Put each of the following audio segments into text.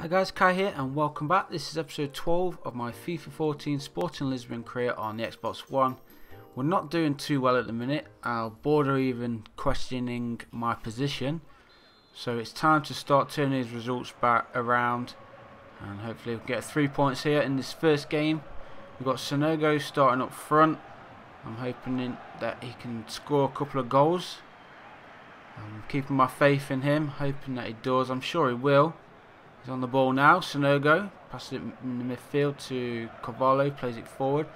Hi guys, Kai here and welcome back. This is episode 12 of my FIFA 14 Sporting Lisbon career on the Xbox One. We're not doing too well at the minute. I'll border even questioning my position. So it's time to start turning these results back around and hopefully we'll get three points here in this first game. We've got Sanogo starting up front. I'm hoping that he can score a couple of goals. I'm keeping my faith in him, hoping that he does. I'm sure he will. He's on the ball now. Sanogo passes it in the midfield to Carvalho, plays it forward.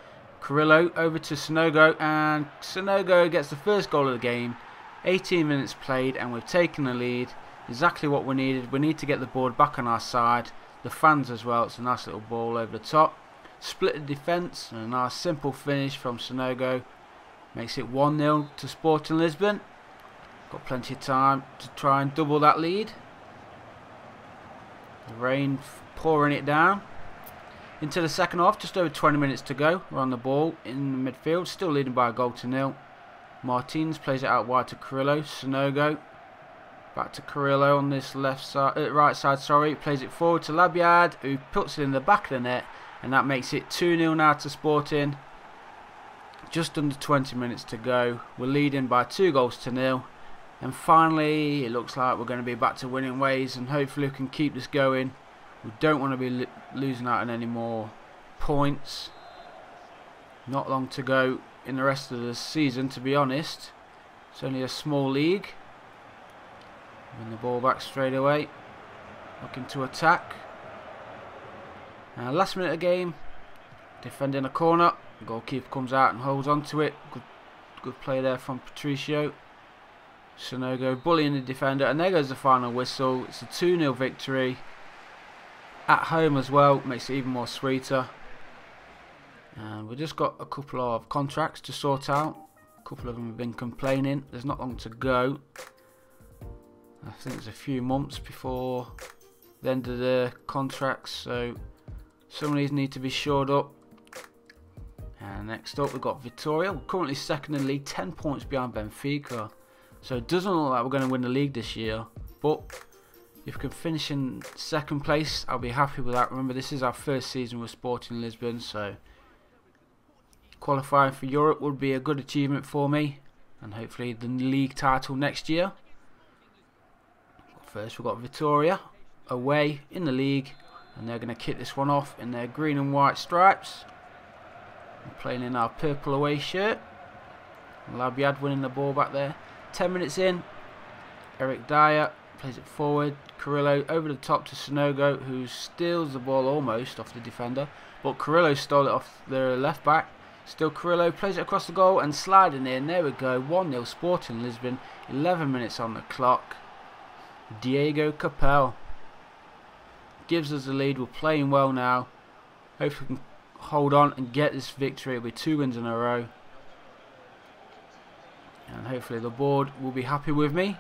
Carrillo over to Sanogo, and Sanogo gets the first goal of the game. 18 minutes played, and we've taken the lead. Exactly what we needed. We need to get the board back on our side. The fans as well. It's a nice little ball over the top. Split the defence, and a nice simple finish from Sanogo. Makes it 1-0 to Sporting Lisbon. Got plenty of time to try and double that lead. The rain pouring it down. Into the second half, just over 20 minutes to go. We're on the ball in the midfield, still leading by a goal to nil. Martins plays it out wide to Carrillo. Sanogo back to Carrillo on this left side, uh, right side. Sorry, plays it forward to Labyad, who puts it in the back of the net, and that makes it 2-0 now to Sporting. Just under 20 minutes to go. We're leading by two goals to nil. And finally, it looks like we're going to be back to winning ways and hopefully we can keep this going. We don't want to be losing out on any more points. Not long to go in the rest of the season, to be honest. It's only a small league. Win the ball back straight away. Looking to attack. Last minute of the game. Defending a corner. Goalkeeper comes out and holds on to it. Good, good play there from Patricio. Sanogo bullying the defender, and there goes the final whistle. It's a 2 0 victory. At home as well, makes it even more sweeter. And we've just got a couple of contracts to sort out. A couple of them have been complaining. There's not long to go. I think it's a few months before the end of the contracts, so some of these need to be shored up. And next up, we've got Victoria. We're currently second in the league, 10 points behind Benfica. So it doesn't look like we're going to win the league this year. But if we can finish in second place, I'll be happy with that. Remember, this is our first season with Sporting Lisbon. So qualifying for Europe would be a good achievement for me. And hopefully the league title next year. First we've got Victoria away in the league. And they're going to kick this one off in their green and white stripes. playing in our purple away shirt. Labyad winning the ball back there. 10 minutes in, Eric Dier plays it forward. Carrillo over the top to Sanogo, who steals the ball almost off the defender. But Carrillo stole it off the left back. Still Carrillo plays it across the goal and sliding in. There we go. 1-0 Sporting Lisbon. 11 minutes on the clock. Diego Capel gives us the lead. We're playing well now. Hopefully we can hold on and get this victory. It'll be two wins in a row hopefully the board will be happy with me.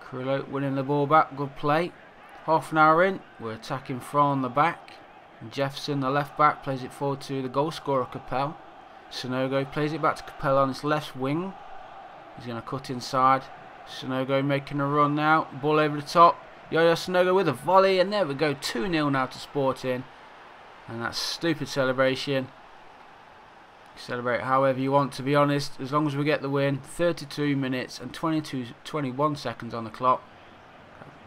Carrillo winning the ball back, good play. Half an hour in, we're attacking from the back. Jefferson, the left back, plays it forward to the goal scorer Capel. Sanogo plays it back to Capel on his left wing. He's going to cut inside. Sanogo making a run now. Ball over the top. Yo-Yo Sanogo with a volley. And there we go. 2-0 now to Sporting. And that stupid celebration. Celebrate however you want, to be honest. As long as we get the win. 32 minutes and 22, 21 seconds on the clock.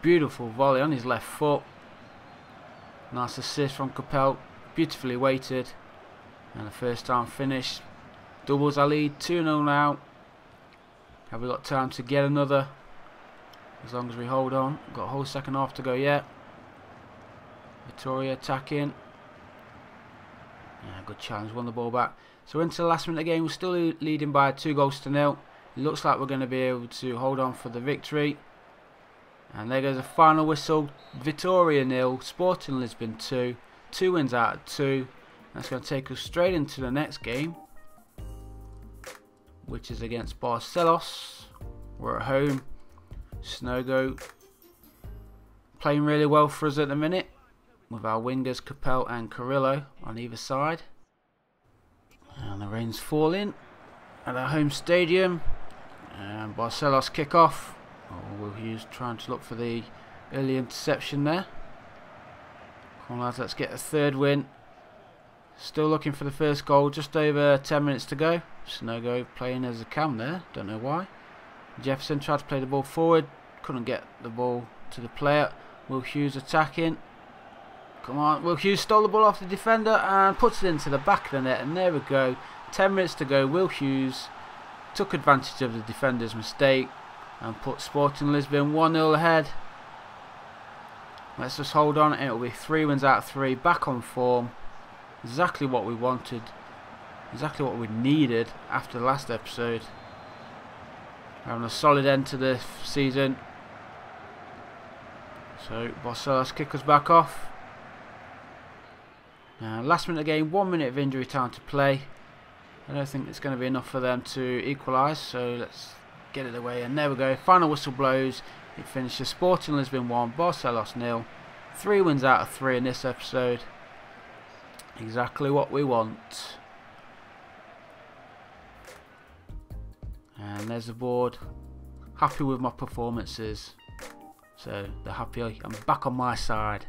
Beautiful volley on his left foot. Nice assist from Capel. Beautifully weighted. And the first time finish. Doubles our lead. 2-0 now. Have we got time to get another? As long as we hold on. Got a whole second half to go yet. Victoria attacking. Yeah, good challenge. Won the ball back. So into the last minute of the game, we're still leading by two goals to nil. It looks like we're going to be able to hold on for the victory. And there goes a final whistle. Victoria nil, Sporting Lisbon 2. Two wins out of two. That's going to take us straight into the next game. Which is against Barcelos. We're at home. Sanogo playing really well for us at the minute. With our wingers Capel and Carrillo on either side. And the rain's falling at our home stadium. And Barcelos kick off. Oh, Will Hughes trying to look for the early interception there. Come on let's get a third win. Still looking for the first goal, just over 10 minutes to go. Sanogo playing as a cam there, don't know why. Jefferson tried to play the ball forward, couldn't get the ball to the player. Will Hughes attacking. Come on, Will Hughes stole the ball off the defender and puts it into the back of the net and there we go. 10 minutes to go, Will Hughes took advantage of the defender's mistake and put Sporting Lisbon 1-0 ahead. Let's just hold on, it'll be 3 wins out of 3, back on form. Exactly what we wanted, exactly what we needed after the last episode. Having a solid end to the season. So Barcelos kick us back off. Now last minute of the game, one minute of injury time to play. I don't think it's going to be enough for them to equalise, so let's get it away. And there we go, final whistle blows. It finishes Sporting Lisbon 1, Barcelos nil. Three wins out of three in this episode. Exactly what we want. And there's the board. Happy with my performances. So they're happy I'm back on my side.